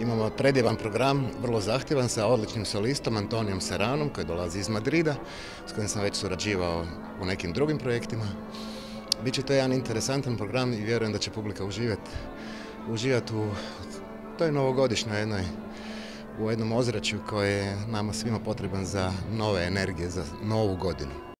Imamo predivan program, vrlo zahtjevan, sa odličnim solistom Antonijom Seranom koji dolazi iz Madrida, s kojim sam već surađivao u nekim drugim projektima. Biće to jedan interesantan program i vjerujem da će publika uživati uživat u toj novogodišnjoj jednoj u jednom ozračju koje je nama svima potreban za nove energije, za novu godinu.